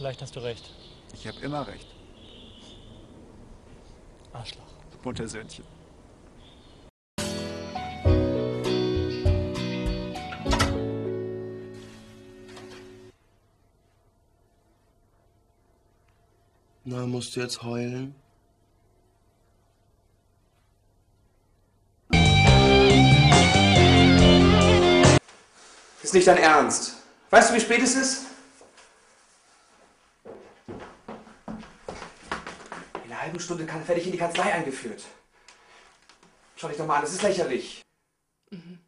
Vielleicht hast du recht. Ich habe immer recht. Arschloch. Muttersöhnchen. Na, musst du jetzt heulen? Ist nicht dein Ernst. Weißt du, wie spät es ist? einer halben Stunde fertig in die Kanzlei eingeführt. Schau dich doch mal an, das ist lächerlich. Mhm.